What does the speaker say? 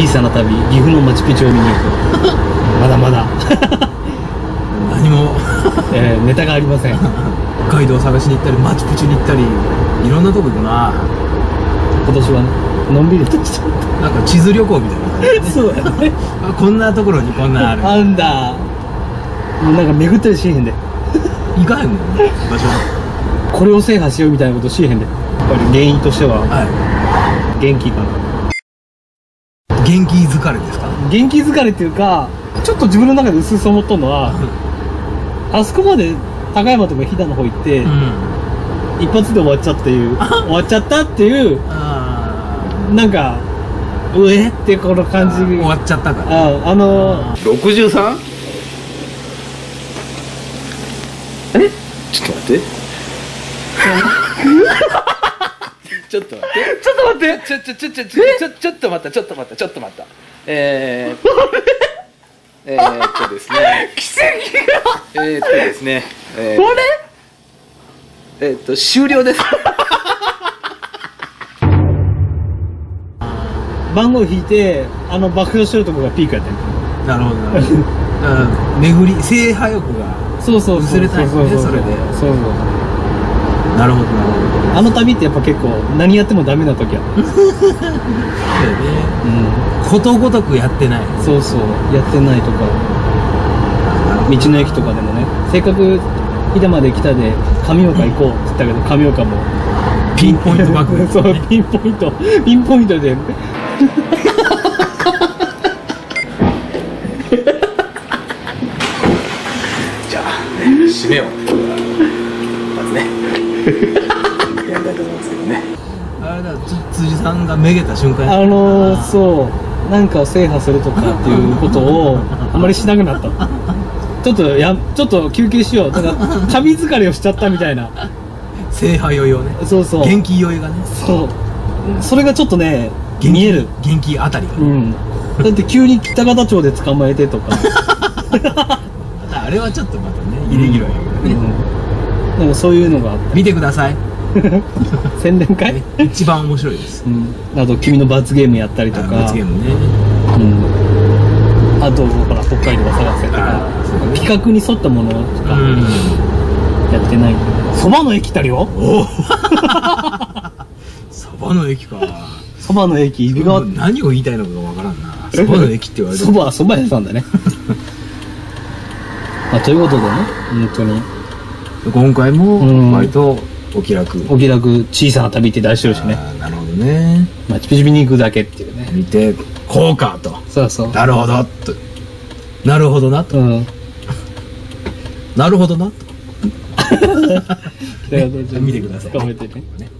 小さな旅岐阜のマチュピチュを見に行く。まだまだ、何も。えーネタがありません。北海道探しに行ったりマチュピチュに行ったりいろんなとこ行くな。今年はねのんびりとしちゃっなんか地図旅行みたいな感じたそうやね。あこんなところにこんなんある。あんだ。もうなんか巡ったりしへんで。行かへんもんね場所これを制覇しようみたいなことしへんで。やっぱり原因としては。は元気かな。い元気疲れですか？元気疲れっていうかちょっと自分の中で薄々思ったのはあそこまで高山とか飛騨の方行って、うん。一発で終わっちゃっていう終わっちゃったっていうあなんかうえってこの感じ。終わっちゃったか。らああの 63? え？ちょっと待って ちょっと待って。ちょっと待って。ちょちょちょちょちょちょちょっと待った。ちょっと待った。ちょっと待った。えーえーっとですね。奇跡が。えーっとですね。えー、えーっと終了です。番号引いてあの爆笑してるとこがピークやったんなるほどなるほど。だから巡り制覇欲がそうそう薄れたんやねそうそうそれで。そうそうなるほど。なるほどあの旅ってやっぱ結構何やってもダメな時や。そうね。うことごとくやってない。んそうそう。やってないとか。道の駅とかでもね。せっかく飛騨まで来たで神岡行こうって言ったけど神岡も。ピンポイントバック。そうピンポイント。ピンポイントで。じゃあ締めをまずねやりたいと思いますけどね。あれだつ辻さんがめげた瞬間やあのー、そうなんかを制覇するとかっていうことをあまりしなくなった。ちょっとやちょっと休憩しよう。だから旅疲れをしちゃったみたいな。制覇酔いをね。そうそう。元気酔いがね。そう。それがちょっとね見える。元気あたりがうん。だって急に北方町で捕まえてとか、あれはちょっとまたねイレギュラーやけどねなんかそういうのがあっ見てください。た 宣伝会、ね 一番面白いです。うん、あと君の罰ゲームやったりとか。罰ゲームね。うん、あとほら北海道が探せとか企画に沿ったものとか。やってない。そばの駅たりよおお そばの駅か。そばの駅指も側う何を言いたいのかがわからんな。そばの駅って言われてそばそば屋さんだね。まあということでね本当に今回もうん。割とお気楽。お気楽小さな旅って出してるしね。なるほどね。まあチピチピに行くだけっていうね。見てこうかと。そうそう。なるほどと。なるほどなと。うん。なるほどなと。見てください